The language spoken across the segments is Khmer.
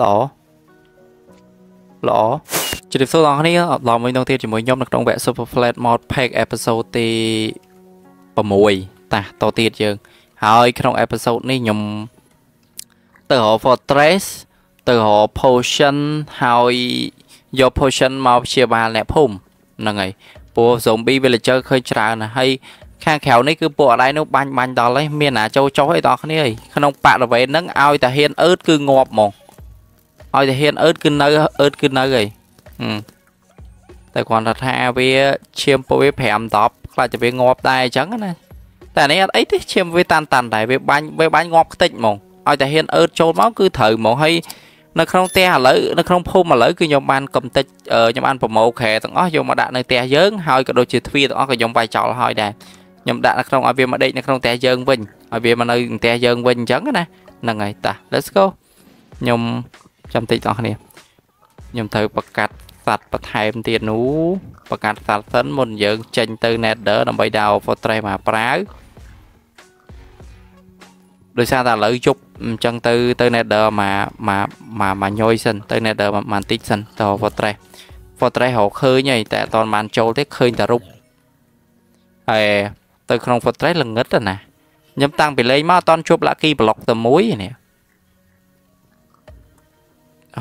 ល្អល្អជម្រាបសួរបងប្អូនដល់មួយនោះទៀតជាមួយខ្ញុំនៅក្នុងវគ្គ Super Flat Mode Pack episode ទី6តាតទៀតយើងហើយក្នុង episode នេះខ្ញុំទៅរក Fortress ទៅរក potion ហើយយក potion មកព្យាបាលអ្នកភូមិហ្នឹងហើយព្រោះ zombie villager ឃើញច្រើនណាស់ហើយខាងក្រៅនេះគឺពួកអដៃនោះបាញ់បាញ់ដល់ហើយមានអាចូលចុះអីដល់គ្នាហើយក្នុងបរិវេណហ្នឹងឲ្យតែហ៊ានអឺតគឺងាប់ហ្មង ឲ្យតែហ៊ានអឺតគឺនៅអឺតគឺនៅហើយតែគ្រាន់តែថាវាឈាមពួកវា5 10ខ្លាចតែវាងាប់ដែរអញ្ចឹងណាតែនេះអត់អីទេឈាមវាតាន់តាន់ដែរវាបាញ់វាបាញ់ងាប់ខ្ទេចហ្មងឲ្យតែហ៊ានអឺតចូលមកគឺត្រូវហ្មងហើយនៅក្នុងផ្ទះឥឡូវនៅក្នុងភូមិឥឡូវគឺខ្ញុំបានកំតិចខ្ញុំបានប្រម៉ូខែទាំងអស់យកមកដាក់នៅផ្ទះយើងហើយក៏ដូចជាទ្វារទាំងអស់ក៏ខ្ញុំវាយចោលហើយដែរខ្ញុំដាក់នៅក្នុងឲ្យវាមកដេកនៅក្នុងផ្ទះយើងវិញឲ្យវាមកនៅផ្ទះយើងវិញអញ្ចឹងណាហ្នឹងហើយតា Let's go ខ្ញុំ ចាំតិចបងប្អូនខ្ញុំត្រូវប្រកាសសัตว์បន្ថែមទៀតនោះប្រកាសសัตว์សិនមុនយើងចេញទៅ Nether ដើម្បីដោ Fortress មកប្រាវដោយសារតែឥឡូវជប់អញ្ចឹងទៅទៅ Nether មកមកមកមកញយសិនទៅ Nether មកបន្តិចសិនទៅ Fortress Fortress រកឃើញហើយតែអត់បានចូលទេឃើញតែរូបហើយទៅក្នុង Fortress ល្ងឹតណាខ្ញុំតាំងពីលេងមកអត់តន់ជួប Lucky Block តែមួយនេះ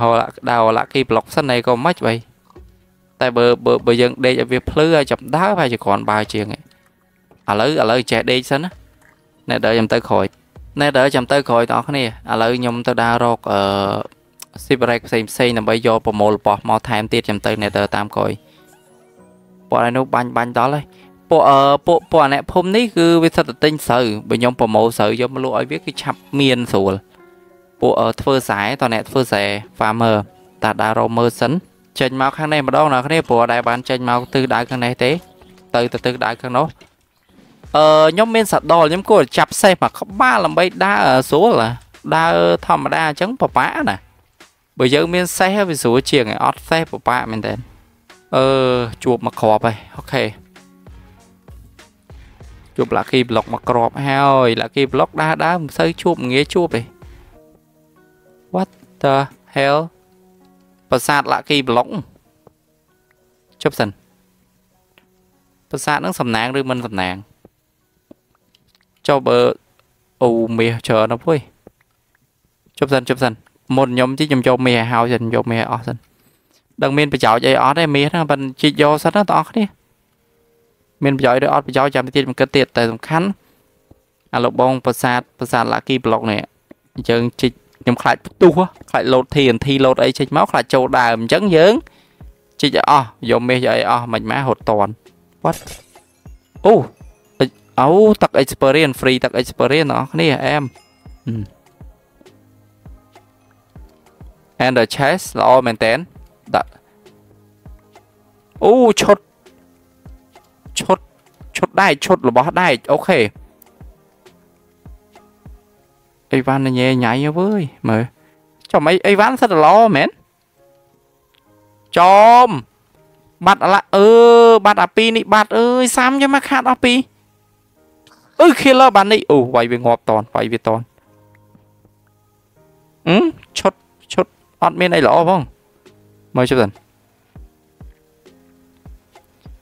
ហៅដៅ Lucky Block សិនឯក៏មិនបីតែបើបើបើយើងដេកឲ្យវាភ្លឺឲ្យចាប់ដើរហើយជាគ្រាន់បើជាងឥឡូវឥឡូវចេះដេកសិនណាណែដល់ខ្ញុំទៅក្រោយណែដល់ចាំទៅក្រោយបងប្អូនឥឡូវខ្ញុំទៅដើររកអឺ Sibrek ផ្សេងផ្សេងដើម្បីយកប្រមូលរបស់មកថែមទៀតចាំទៅ Nether តាមក្រោយពួកឯនោះបាញ់បាញ់ដល់ហើយពួកអឺពួកពួកអ្នកភូមិនេះគឺវាសិតតែទិញស្រូវបើខ្ញុំប្រមូលស្រូវយកមកលក់ឲ្យវាគឺឆាប់មានស្រួល ពួកធ្វើខ្សែតអ្នកធ្វើខ្សែ farmer តាដើររកមើលសិនចេញមកខាងនេះម្ដងណាគ្នាព្រោះដែលបានចេញមកទិសដៅខាងនេះទេទៅទៅទិសដៅខាងនោះអឺខ្ញុំមានសាដលខ្ញុំគួរចាប់សេះមកក្បាលដើម្បីដើរស្រួលដើរធម្មតាអញ្ចឹងពិបាកណាបើយើងមានសេះវាស្រួលជាងអត់សេះពិបាកមែនតើអឺជួបមកគ្រាប់ហើយអូខេជួប lucky block មកគ្រាប់ហើយ lucky block ដើរដើរមិនសូវជួបងាយជួបទេ what the hell ប្រាសាទ lucky block ជប់សិនប្រាសាទហ្នឹងសំណាងឬមិនសំណាងចុះបើអូមាសច្រើនណាស់ពុយជប់សិនជប់សិនមុនខ្ញុំជីខ្ញុំយកមាសឲ្យហើយសិនយកមាសអស់សិនដឹងមានប្រយោជន៍អីអត់ទេមាសហ្នឹងប៉ិនជីកយកសិនណាបងប្អូនគ្នាមានប្រយោជន៍ឬអត់ប្រយោជន៍ចាំទៀតមិនគិតទៀតតែសំខាន់អាលោកបងប្រាសាទប្រាសាទ Lucky Block នេះយើងជីក ខ្ញុំខ្លាចផ្ទុះខ្លាចលោត TNT លោតអីចេញមកខ្លាចចូលដើមអញ្ចឹងយើងជីកឲ្យអស់យកមាសយកអីអស់មិនម៉ារត់តន់ What អូអូទឹក experience free ទឹក experience បងប្អូនគ្នាអែម and the chest ល្អមែនតើដាក់អូឈុតឈុតឈុតដែកឈុតរបស់ដែកអូខេ អីវ៉ាន់ញ៉ែញ៉ៃវើយមើលចំអីអីវ៉ាន់សិតល្អមែនចំបាត់អឡាអឺបាត់អាពីនេះបាត់អើយសាំចាំមកខាត់អស់ពីអឺ killer បាននេះអូវាយវាងាប់តនវាយវាតនអឺឈុតឈុតអត់មានអីល្អផងមើលជិះសិន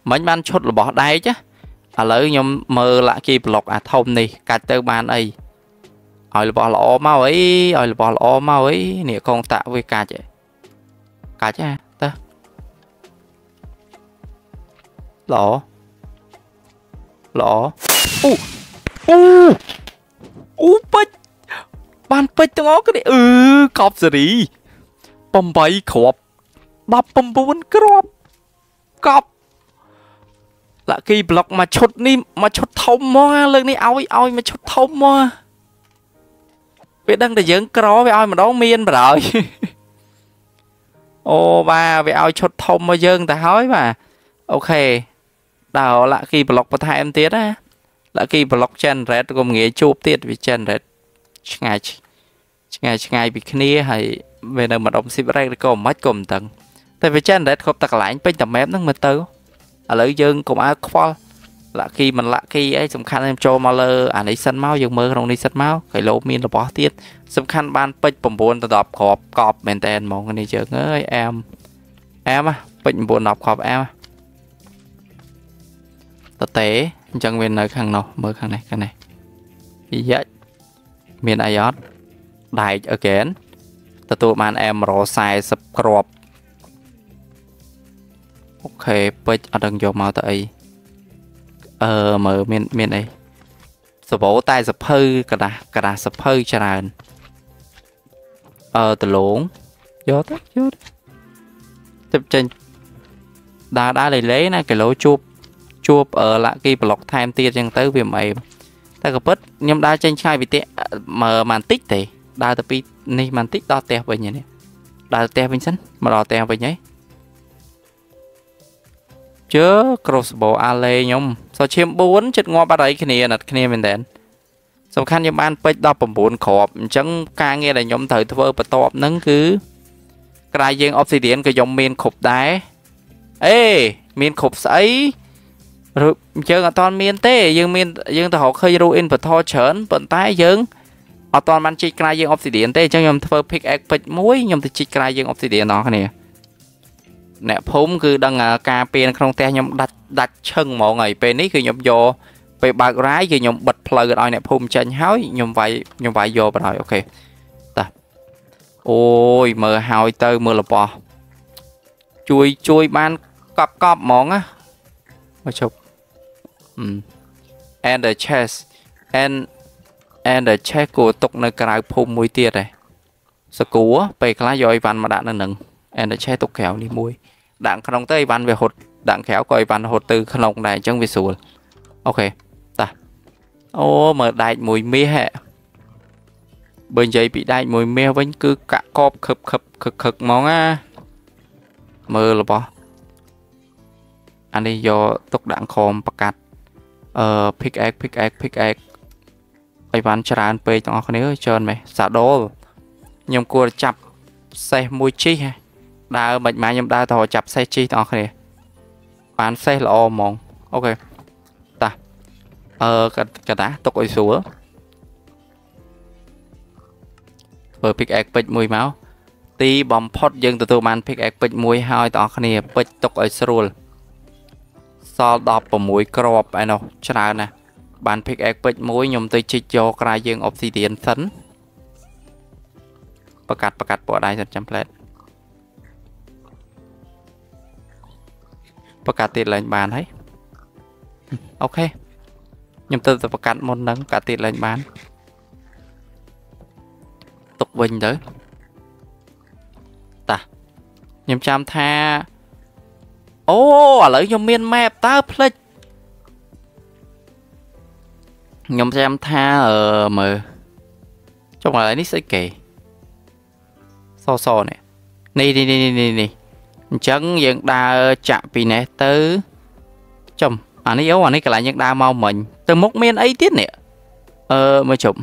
មិញបានឈុតរបស់ដែកឥឡូវខ្ញុំមើលលាក់គីប្លុកអាធំនេះកាច់ទៅបានអី ឲ្យរបស់ល្អមកអីឲ្យរបស់ល្អមកអីនេះកងតាក់វាកាច់កាច់ហ่ะតើល្អល្អអូអូអូពេជ្របានពេជ្រទាំងអស់គ្នាអឺកប់សេរី8គ្រាប់19គ្រាប់កប់ Lucky Block មួយឈុតនេះមួយឈុតធំមកលើកនេះឲ្យឲ្យមួយឈុតធំមក វាដឹងតែយើងក្រវាឲ្យម្ដងមានបរោយអូបាទវាឲ្យឈុតធំមកយើងទៅហើយបាទអូខេដល់ Lucky Block បន្ថែមទៀតណា Lucky Block Generate ក៏ងាយជួបទៀតវា Generate ឆ្ងាយឆ្ងាយឆ្ងាយពីគ្នាហើយវានៅម្ដុំ Zip Rate ក៏មិនក៏មិនដឹងតែវា Generate គ្រប់តែកន្លែងពេញតែ map ហ្នឹងមើលទៅឥឡូវយើងកុំឲ្យខ្វល់ លាក់គីមិនលាក់គីអីសំខាន់ខ្ញុំចូលមកលើអានេះសិនមកយើងមើលក្នុងនេះសិនមកគីឡូមានរបស់ទៀតសំខាន់បានពេជ្រ9ទៅ10គ្រាប់កប់មែនតែនហ្មងនេះយើងអើយអែមអែមពេជ្រ9 10គ្រាប់អែមតតេអញ្ចឹងវានៅខាងនោះមើលខាងនេះខាងនេះយ៉ាច់មានអីអត់ដែក again ទទួលបានអែម140គ្រាប់អូខេពេជ្រអត់ដឹងយកមកទៅអី អឺមើលមានមានអីសបោតែសភៅกระดาษกระดาษសភៅច្រើនអឺដលងយកទៅយកទៅចេញដើរដើរលេលេណាគីឡូជួបជួបអឺលាក់គីប្លុកថែមទៀតចឹងទៅវាមិនអីតែក៏ពិតខ្ញុំដើរចេញឆ្ងាយពីផ្ទះមើលបន្តិចទេដើរទៅពីនេះបន្តិចដល់ផ្ទះវិញនេះដើរផ្ទះវិញសិនមកដល់ផ្ទះវិញហី ជើ crossbow alley ខ្ញុំសឈាម4ចិត្តងាប់អត់អីគ្នាណាត់គ្នាមែនតើសំខាន់ខ្ញុំបានពេជ្រ19គ្រាប់អញ្ចឹងការងារដែលខ្ញុំត្រូវធ្វើបន្ទាប់ហ្នឹងគឺក្រៅយើង obsidian ក៏ខ្ញុំមានគ្រប់ដែរអេមានគ្រប់ស្អីឬយើងអត់ទាន់មានទេយើងមានយើងទៅរកឃើញ ru inventory ច្រើនប៉ុន្តែយើងអត់ទាន់បានជីកក្រៅយើង obsidian ទេអញ្ចឹងខ្ញុំធ្វើ pickaxe ពេជ្រមួយខ្ញុំទៅជីកក្រៅយើង obsidian ដល់គ្នា អ្នកភូមិគឺដឹងការពៀនក្នុងផ្ទះខ្ញុំដាច់ដាច់ឈឹងហ្មងហើយពេលនេះគឺខ្ញុំយកពេលបើករាយគឺខ្ញុំបិទផ្លូវឲ្យអ្នកភូមិចេញហើយខ្ញុំវាយខ្ញុំវាយយកបណ្ដោយអូខេតាអូយមើលហើយទៅមើលរបស់ជួយជួយបានកប់កប់ហ្មងណាមកជប់ and the chest and and the chest គួរទុកនៅក្រៅភូមិមួយទៀតឯងសកួរពេលខ្លះយកអីវ៉ាន់មកដាក់នៅនឹង and the chest ទុកក្រៅនេះមួយ ដាក់ក្នុងទៅអីវ៉ាន់វាហត់ដាក់ក្រៅក៏អីវ៉ាន់ហត់ទៅក្នុងដែរអញ្ចឹងវាស្រួលអូខេតាអូមើលដែកមួយមាសហ៎បើនិយាយពីដែកមួយមាសវិញគឺកាក់កបខឹបខឹបខឹកខឹកហ្មងណាមើលរបស់អានេះយកទុកដាក់ខំប្រកាត់អឺ pickaxe pickaxe pickaxe អីវ៉ាន់ច្រើនពេកទាំងអស់គ្នាច្រើនមែនសាដូលខ្ញុំគួរចាប់សេះមួយជីហ៎ ដើរមិនម៉ាខ្ញុំដើរទៅចាប់សេះជីទាំងអស់គ្នាបានសេះល្អហ្មងអូខេតាអឺកតាទុកឲ្យស្រួលធ្វើ pickaxe ពេជ្រមួយមកទីបំផុតយើងទទួលបាន pickaxe ពេជ្រមួយហើយទាំងអស់គ្នាពេជ្រទុកឲ្យស្រួលសល់16គ្រាប់ឯនោះច្រើនណាស់បាន pick egg ពេជ្រមួយខ្ញុំទៅជីកយកក្រៅយើង obsidian សិនប្រកាត់ប្រកាត់ពណ៌ដៃសិនចាំផ្លែត ប្រកាត់ទៀតឡើងបានហើយអូខេខ្ញុំទៅទៅប្រកាត់មុនហ្នឹងប្រកាត់ទៀតឡើងបានទុកវិញទៅតាខ្ញុំចាំថាអូឥឡូវខ្ញុំមាន map តើផ្លិចខ្ញុំចាំថាអឺមើលចុះឥឡូវនេះស្អីគេសសនេះនេះនេះនេះនេះនេះ អញ្ចឹងយើងដើរចាក់ពីនេះទៅចំអានេះអូអានេះកន្លែងយើងដើរមកមិញទៅមុខមានអីទៀតនេះអឺមើលជប់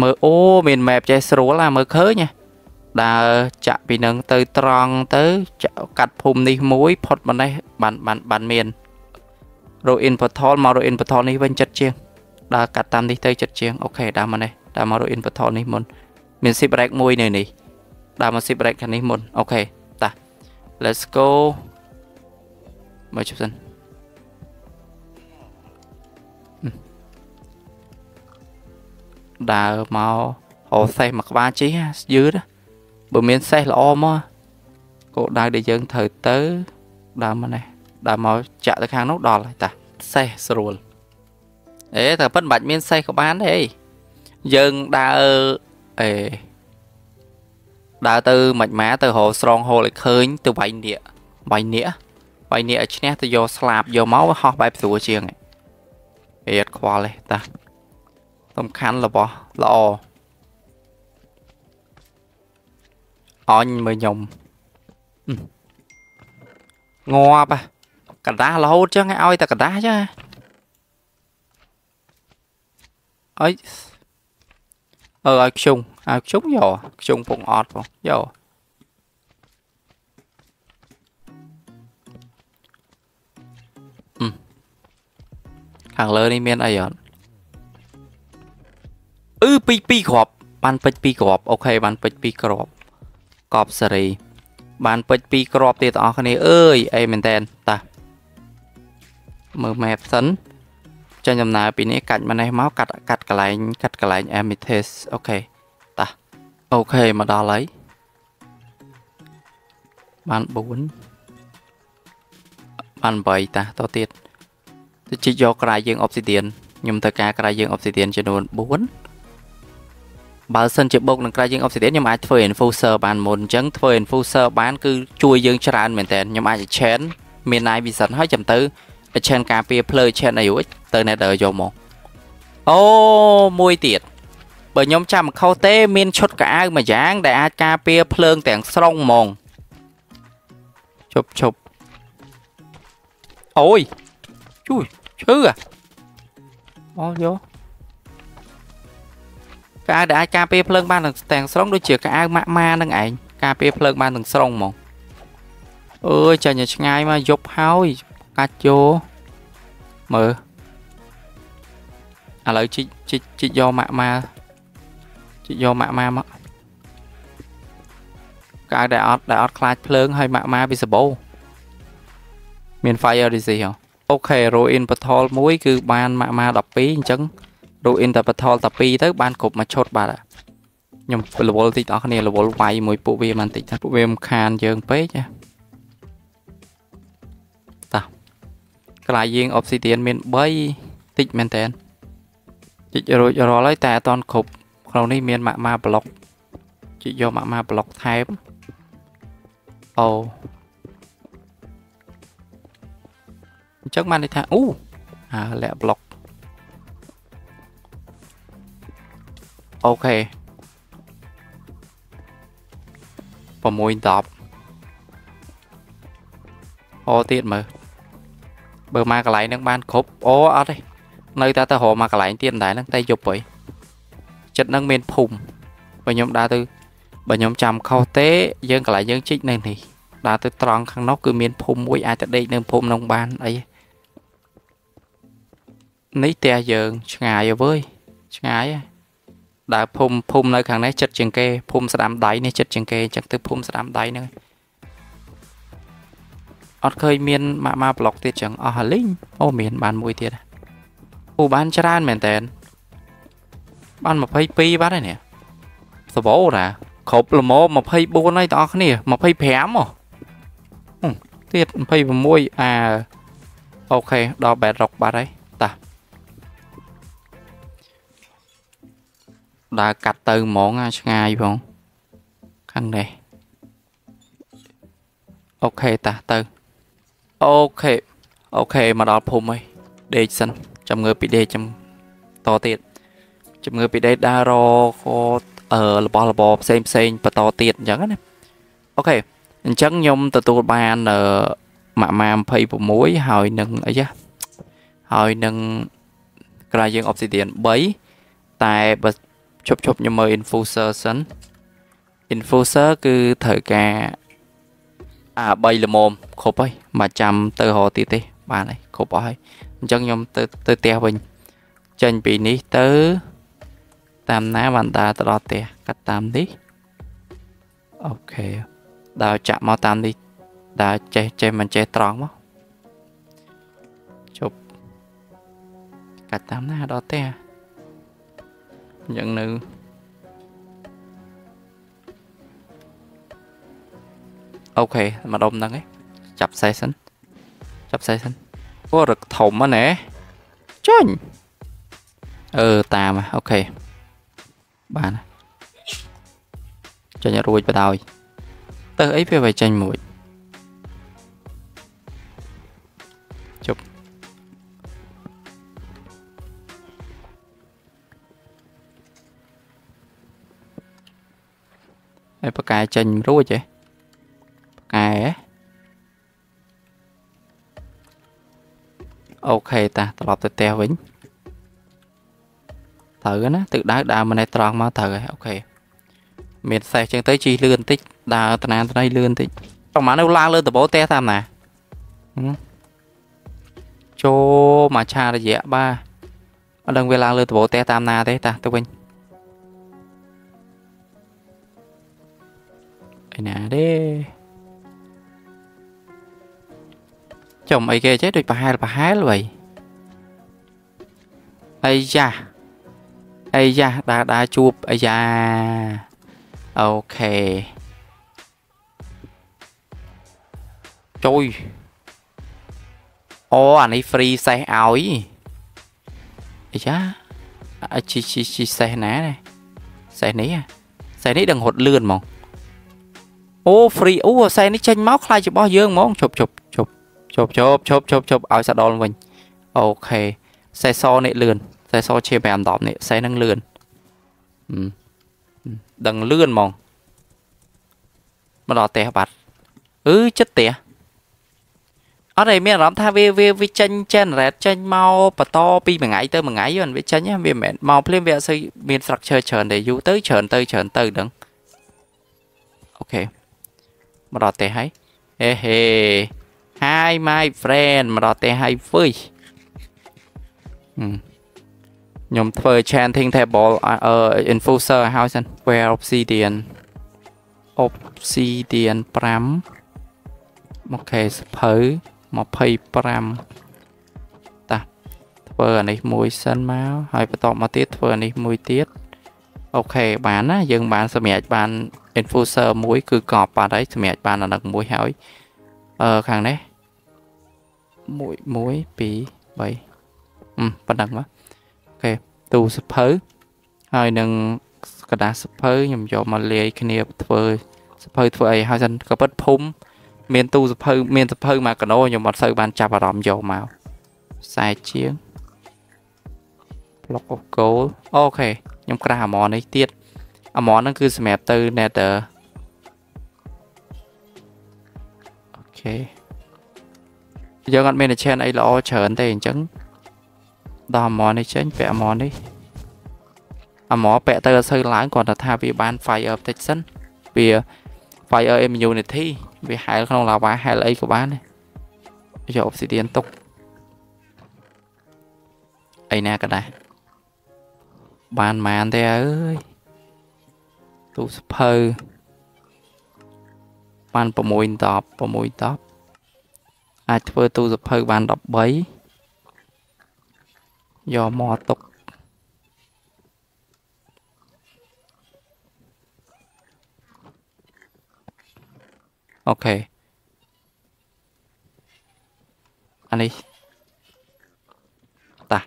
មើលអូមាន map ចេះស្រួលណាមើលឃើញណាដើរចាក់ពីនឹងទៅត្រង់ទៅចាក់កាត់ភូមិនេះមួយផុតមកនេះបានបានបានមាន Ruin Portal មក Ruin Portal នេះវិញចិត្តជាងដើរកាត់តាមនេះទៅចិត្តជាងអូខេដើរមកនេះដើរមក Ruin Portal នេះមុនមាន zip rack មួយនៅនេះ ដើរមក zip rack ខាងនេះមុនអូខេតា Let's go មើលជិះសិនដើរមកអូសេះមកក្បាលជីយឺតបើមានសេះល្អមកគោលដៅដែលយើងត្រូវទៅដើមមកនេះដើមមកចាក់ទៅខាងនោះដល់ហើយតាសេះស្រួលអេតែប៉ិនមិនបាច់មានសេះក៏បានដែរយើងដើរអេ ដើរទៅមិនម៉ាទៅរកស្រងហូលឲ្យឃើញទៅវាយនៀកវាយនៀកវាយនៀកឲ្យឈ្នះទៅយកស្លាបយកមកហោះបែបស្រួលជាងអេអត់ខ្វល់ទេតាសំខាន់របស់ល្អអញមើលខ្ញុំងាប់កដាស់រហូតចឹងឲ្យតែកដាស់ចឹងអើយ អឺឲ្យខ្ជុងឲ្យខ្ជុងយកខ្ជុងពងអត់ផងយកខាងលើនេះមានអីអត់អឺពីពីគ្រាប់បានពេជ្រ2គ្រាប់អូខេបានពេជ្រ2គ្រាប់កប់សេរីបានពេជ្រ2គ្រាប់ទៀតបងប្អូនគ្នាអើយអីមែនតើតាមើល map សិន ចាញ់ដំណើរពីនេះកាច់មកនេះមកកាត់កាត់កន្លែងកាត់កន្លែង amethyst អូខេតាអូខេមកដល់ហើយបាន4បាន8តាតទៀតទៅជីកយកក្រៃយើង obsidian ខ្ញុំត្រូវការក្រៃយើង obsidian ចំនួន4បើសិនជាបុកនឹងក្រៃយើង obsidian ខ្ញុំអាចធ្វើ infuser បានមុនអញ្ចឹងធ្វើ infuser បានគឺជួយយើងច្រើនមែនតើខ្ញុំអាច chain មាន night vision ហើយចាំទៅ chain ការពារភ្លើ chain អីរួច ទៅ nether យកមកអូមួយទៀតបើខ្ញុំចាំមិនខុសទេ មានឈុតកៅអៅមួយយ៉ាង ដែលអាចការពារភ្លើងទាំងស្រុងហ្មងជប់ជប់អូយជួយឈឺអាអូយកកៅអៅដែលអាចការពារភ្លើងបានទាំងស្រុងដូចជាកៅអៅម៉ាក់ម៉ានឹងឯងការពារភ្លើងបានទាំងស្រុងហ្មងអើយចាញ់ឆ្ងាយមកយប់ហើយកាច់យកមើល ឥឡូវជីកជីកជីកយកម៉ាក់ម៉ាជីកយកម៉ាក់ម៉ាមកកៅដែលអត់ដែលអត់ខ្លាចភ្លើងហើយម៉ាក់ម៉ាពីសបោមាន fire resist ហ៎អូខេ ruin portal មួយគឺបានម៉ាក់ម៉ា12អញ្ចឹង ruin តែ portal តែ2ទៅបានគ្រប់មួយឈុតបាទខ្ញុំ level តិចបងប្អូនគ្នា level វាយមួយពួកវាបានតិចថាពួកវាមិនខានយើងពេកណាតាក្លាយយើង obsidian មាន3តិចមែនតើ ជីករួចរាល់ហើយតែអត់តន់គ្រប់ក្នុងនេះមានម៉ាក់ម៉ាប្លុកជីកយកម៉ាក់ម៉ាប្លុកថែមអូអញ្ចឹងបានន័យថាអូអាលាក់ប្លុកអូខេ6 10អូទៀតមើលបើមកកន្លែងហ្នឹងបានគ្រប់អូអត់ទេ នៅតែទៅរកមកកន្លែងទៀតដែរហ្នឹងតែយប់ហីចិត្តហ្នឹងមានភូមិបើខ្ញុំដើរទៅបើខ្ញុំចាំខុសទេ យើងកន្លែងយើងជីកនៅនេះដើរទៅត្រង់ខាងនោះគឺមានភូមិមួយអាចទៅដេកនៅភូមិនោះបានអីនេះផ្ទះយើងឆ្ងាយអើវើយឆ្ងាយហ៎ដើរភូមិភូមិនៅខាងនេះចិត្តជាងគេភូមិស្ដាំដៃនេះចិត្តជាងគេអញ្ចឹងទៅភូមិស្ដាំដៃហ្នឹងអត់ឃើញមានម៉ាក់ម៉ាប្លុកទៀតចឹងអស់ហើយលីងអូមានបានមួយទៀត អូបានច្រើនមែនតើបាន22បាត់ហើយនេះសបោណាគ្រប់ល្មម24ហើយបងប្អូនគ្នា25ហ៎ទៀត26អាអូខេដល់ bedrock បាត់ហើយតាដើរកាត់ទៅហ្មងឆ្ងាយផងខាងនេះអូខេតាទៅអូខេអូខេមកដល់ភូមិហើយដេកសិន ចាំងើពីដេកចាំតទៀតជំងឺពីដេកដើររកអឺរបស់របរផ្សេងផ្សេងបន្តទៀតអញ្ចឹងណាអូខេអញ្ចឹងខ្ញុំទទួលបានអឺម៉ាក់ម៉ា26ហើយនឹងអីយ៉ាហើយនឹងក្រៅយើង obsidian 3តែបើជប់ជប់ខ្ញុំមើល infuser សិន infuser គឺត្រូវការអា3ល្មមគ្រប់ហើយមកចាំទៅរកទៀតទេបានហើយគ្រប់អស់ហើយ អញ្ចឹងខ្ញុំទៅទៅផ្ទះវិញចេញពីនេះទៅ តាមណាបានដើរទៅដល់ផ្ទះកាត់តាមនេះអូខេដើរចាក់មកតាមនេះដើរចេះចេះមិនចេះត្រង់មកជប់កាត់តាមណាដល់ផ្ទះអញ្ចឹងនៅអូខេមកដុំហ្នឹងឯងចាប់ខ្សែសិនចាប់ខ្សែសិន អូរឹកធំហ្នឹងណែចាញ់អឺតាមអូខេបានចេញរួចបដ ாய் ទៅអីវាវាចេញមួយជប់ហើយបកែចេញរួចហ៎បកែ អូខេតាត្រឡប់ទៅផ្ទះវិញត្រូវណាទឹកដៅដើរមកនេះត្រង់មកត្រូវហើយអូខេមានសេះចឹងទៅជីលឿនតិចដើរតាណាត្នៃលឿនតិចប្រហែលនៅឡើងលើដបោផ្ទះតាមណាចូលមកឆារយៈបាទអត់ដឹងវាឡើងលើដបូទេតាមណាទេតាទៅវិញឯណាទេ ចំអីគេចេះដូចប្រហែលប្រហែលវៃអីយ៉ាអីយ៉ាដើរដើរជួបអីយ៉ាអូខេជួយអូអានេះ free សេះឲ្យអីយ៉ាអាជីជីជីសេះណាសេះនេះសេះនេះដឹងរត់លឿនហ្មងអូ free អូសេះនេះចេញមកខ្លាចរបស់យើងហ្មងជប់ជប់ ជប់ជប់ជប់ជប់ជប់ជប់ឲ្យសាដលវិញអូខេសេះសនេះលឿនសេះសជា5 10នេះសេះនឹងលឿនដឹងលឿនហ្មងមកដល់ផ្ទះបាត់អឺចិត្តផ្ទះអត់ឯមានអារម្មណ៍ថាវាវាវាចេញ generate ចេញមកបន្តពីមួយថ្ងៃទៅមួយថ្ងៃហ្នឹងវាចេញវាមិនមែនមកភ្លាមវាអត់សូវមាន structure ច្រើនទេយូរទៅច្រើនទៅច្រើនទៅហ្នឹងអូខេមកដល់ផ្ទះហើយហេហេ Hi my friend មកដល់ផ្ទះហើយវើយខ្ញុំធ្វើ chanting table infuser ឲ្យសិន where obsidian obsidian 5អូខេសភៅ25តាធ្វើអានេះមួយសិនមកហើយបន្តមកទៀតធ្វើអានេះមួយទៀតអូខេបានណាយើងបានសម្រាប់បាន infuser មួយគឺកប់បាត់ហើយសម្រាប់បានអានឹងមួយហើយអឺខាងនេះ 1 1 2 3អឺប៉ុណ្ណឹងមកអូខេទូសភៅហើយនឹងกระดาษសភៅខ្ញុំយកមកលាយគ្នាធ្វើសភៅធ្វើអីហើយសិនក៏ពិតភូមិមានទូសភៅមានសភៅមកកណោខ្ញុំអត់សូវបានចាប់អារម្មណ៍យកមកខ្សែជាង block of gold អូខេខ្ញុំក្រាស់អាមនេះទៀតអាមហ្នឹងគឺសម្រាប់ទៅ nether អូខេ យើងអត់មាន chain អីល្អច្រើនទេអញ្ចឹងដល់អាមនេះចេញពាក់អាមនេះអាមពាក់ទៅអត់សូវឡើងគ្រាន់តែថាវាបាន fire protection វា fire immunity វាហែលក្នុង lava ហែលអីក៏បានដែរយក obsidian ទុកអីណាក៏ដែរបានម៉ានទេអើយទូសភៅបាន6 10 6 10 អាចធ្វើទូសភៅបាន13យកមកទុកអូខេអានេះតា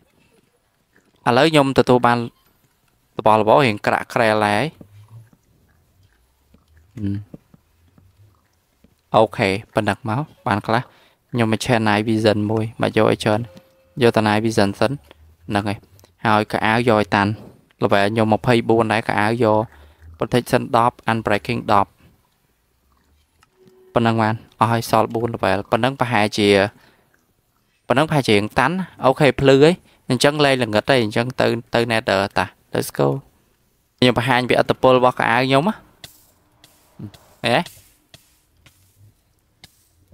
ឥឡូវខ្ញុំទទួលបានរបស់របររៀងក្រាក់ក្រែលហើយអូខេប៉ុណ្ណឹងមកបានខ្លះ ខ្ញុំមក share night vision មួយមកយកឲ្យច្រើនយកតា night vision សិនហ្នឹងហើយហើយកៅអៅយកឲ្យតាន់ level ខ្ញុំ24ដែរកៅអៅយក protection 10 unbreaking 10ប៉ុណ្ណឹងបានអស់ឲ្យសល់4 level ប៉ុណ្ណឹងប្រហែលជាប៉ុណ្ណឹងប្រហែលជាតាន់អូខេភ្លឺហីអញ្ចឹងលេងល្ងិតហីអញ្ចឹងទៅទៅ nether តា let's go ខ្ញុំបង្ហាញពីអត្តពលរបស់កៅអៅខ្ញុំហ៎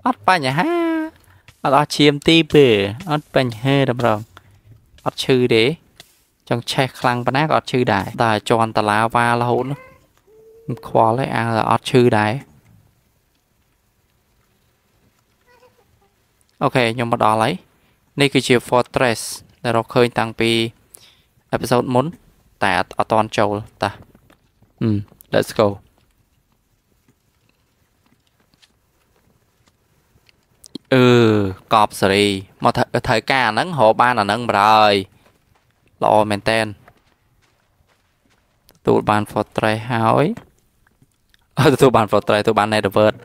អត់បញ្ហា អត់អស់ឈាមទីទេអត់បញ្ហាតម្រងអត់ឈឺទេចង់ឆេះខ្លាំងប៉ុណ្ណាក៏អត់ឈឺដែរតែជន់តាឡាវ៉ារហូតខ្វល់ហើយអាអត់ឈឺដែរអូខេខ្ញុំមកដល់ហើយនេះគឺជា fortress ដែលរកឃើញតាំងពី episode មុនតែអត់តន់ចូលតាហឹម let's go អឺកប់សេរីមកត្រូវការអាហ្នឹងរកបានអាហ្នឹងបរហើយល្អមែនតែនទទួលបាន fortress ហើយអត់ទទួលបាន fortress ទទួលបាន netherword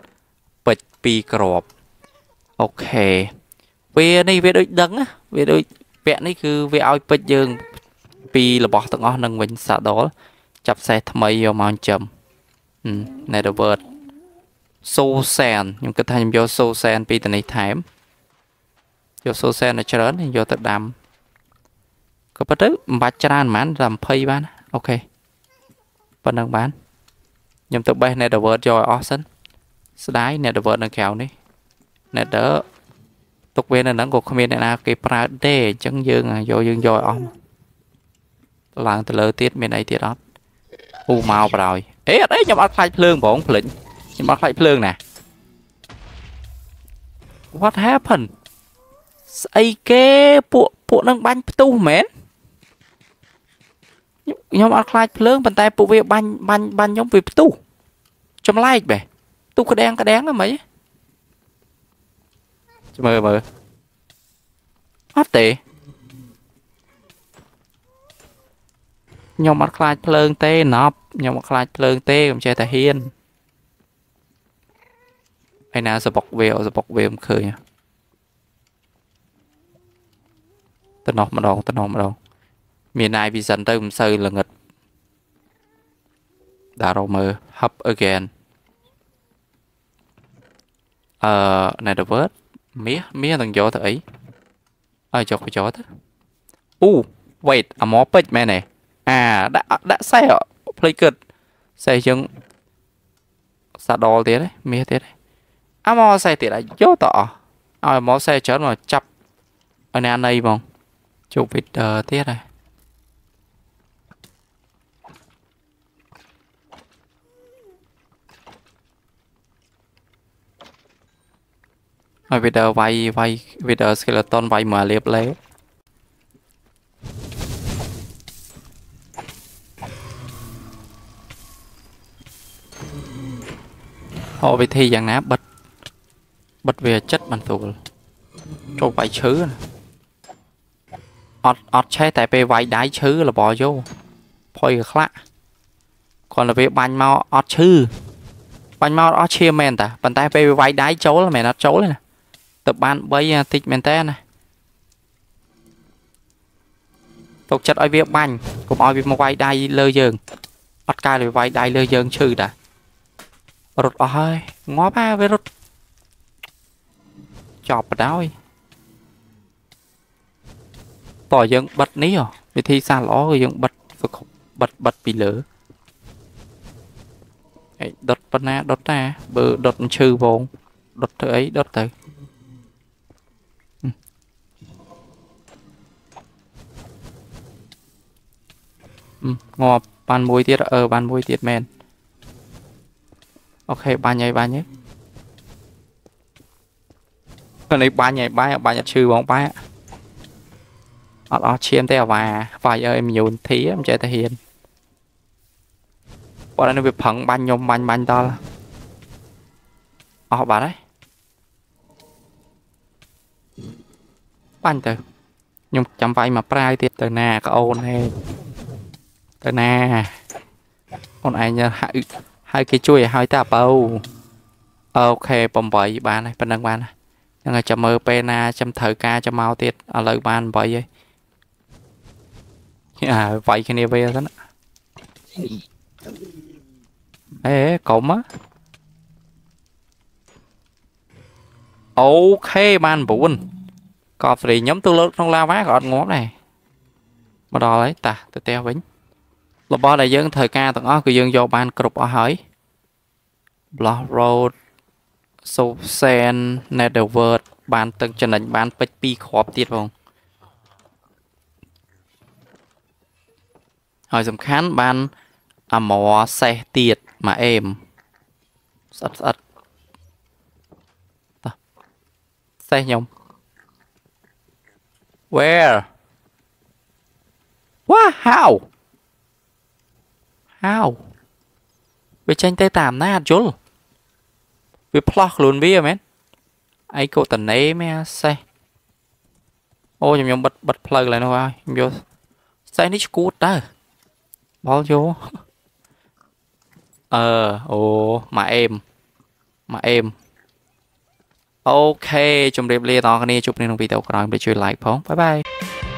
ពេជ្រ2គ្រាប់អូខេវានេះវាដូចដឹងវាដូចពាក់នេះគឺវាឲ្យពេជ្រយើង ពីរបស់ទាំងអស់នឹងវិញសាដលចាប់សេះថ្មីយកមកចិញ្ចឹម Netherword សូសែនខ្ញុំគិតថាខ្ញុំយកសូសែនពីតនេះថែមយកសូសែនឲ្យច្រើនយកទៅដាំក៏ប៉ុន្តែមិនបាច់ច្រើនហ្មងតែ20បានអូខេប៉ុណ្្នឹងបានខ្ញុំទៅបេះ Netherword យកឲ្យអស់សិនស្ដាយ Netherword នៅក្រៅនេះ Nether ទុកវានៅហ្នឹងក៏គ្មានអ្នកណាគេប្រើទេអញ្ចឹងយើងយកយើងយកអស់ឡើងទៅលើទៀតមានអីទៀតអត់អូមកប្រហើយអេអត់អីខ្ញុំអត់ខ្លាចភ្លើងបងភ្លេច ខ្ញុំអត់ខ្លាចភ្លើងណា What happened ស្អីគេពួកពួកនឹងបាញ់ផ្ទុះមែនខ្ញុំអត់ខ្លាចភ្លើងប៉ុន្តែពួកវាបាញ់បាញ់បាញ់ខ្ញុំវាផ្ទុះចម្លែកបែទុះក្តាំងក្តាំងហ្មងមើលមើលអត់ទេខ្ញុំអត់ខ្លាចភ្លើងទេណប់ខ្ញុំអត់ខ្លាចភ្លើងទេខ្ញុំចេះតែហ៊ាន ហើយណាសបុកវាសបុកវាមិនឃើញតំណោះម្ដងតំណោះម្ដងមាន night vision ទៅមិនសូវល្ងឹតដាក់រកមើល hub again អឺ network មាសមាសនឹងយកទៅអីឲ្យចុះបញ្ចោទៅអូ wait អាមកពេជ្រមែនទេអាដាក់ដាក់សេះភ្លេចគិតសេះយើងសាដលទៀតហ៎មាសទៀតហ៎អាមកសេះទៀតឲ្យយកទៅ អស់ឲ្យមកសេះច្រើនមកចាប់ឲ្យអ្នកណៃបងជប់វីដឺទៀតហ៎ហើយវីដឺវាយវាយវីដឺ skeleton វាយមកលៀបលេហៅវិធីយ៉ាងណា បិទបិទវាចិត្តបានស្រួលចូលវាយឈឺអត់អត់ឆេះតែពេលវាយដៃឈឺរបរយោផុយខ្លាក់គាត់ទៅវាបាញ់មកអត់ឈឺបាញ់មកអត់ឈាមមែនតាប៉ុន្តែពេលវាវាយដៃចូលមែនអត់ចូលទេណាទៅបាន3តិចមែនតើណាទុកចិត្តឲ្យវាបាញ់កុំឲ្យវាមកវាយដៃលើយើងអត់កើតវាវាយដៃលើយើងឈឺតារត់អស់ហើយងាប់ហើយវារត់ ចប់បដ ாய் តោះយើងបិទនេះវិធីសាស្ត្រល្អគឺយើងបិទបិទបិទពីលើអីដុតប៉ុណ្ណាដុតតាបើដុតឈឺវងដុតធ្វើអីដុតទៅងាប់បានមួយទៀតអឺបានមួយទៀតមែនអូខេបាញ់ហើយបាញ់ហើយ ពេលនេះបាញ់ហើយបាញ់បាញ់អត់ឈឺបងបែអត់អស់ឈាមទេអាវ៉ាវាយអើយមយូនធីមិនចេះតែហ៊ានបើនេះវាប្រឹងបាញ់ខ្ញុំបាញ់បាញ់ដល់អស់បាត់ហើយបាញ់ទៅខ្ញុំចាំវាយមកប្រាយទៀតទៅណាក្អូនហេទៅណាអូនឯងហៅហៅគេជួយឲ្យហើយតាបើអូខេ8បានហើយប៉ុណ្ណឹងបានហ្នឹងហើយចាំមើលពេលណាចាំត្រូវការចាំមកទៀតឥឡូវបាន8ហើយអាវាយគ្នាវាសិនអេកុំអូខេបាន9កប់ហ្វ្រីខ្ញុំទៅលើក្នុងឡាវ៉ាក៏អត់ងាប់ដែរមកដល់ហើយតាទៅផ្ទះវិញរបស់ដែលយើងត្រូវការទាំងអស់គឺយើងយកបានគ្រប់អស់ហើយ Block Road Sofen Netherworld បានទឹកចំណេញបានពេជ្រ2គ្រាប់ទៀតបងហើយសំខាន់បានអាមរសេះទៀតមួយអេមស្អិតស្អិតតោះសេះខ្ញុំ Where Wow how how វាចេញទៅតាមណាអត់យល់ វាផ្លោះខ្លួនវាមែនអីកូតណេមែនសេះអូខ្ញុំខ្ញុំបិទបិទផ្លូវឡើយនោះហើយខ្ញុំយកសេះនេះឈួតតើបលយកអឺអូមកអេមមកអេមអូខេជម្រាបលាដល់អ្នកគ្នាជួបគ្នាក្នុងវីដេអូក្រោយមិនជួយ like ផងបាយបាយ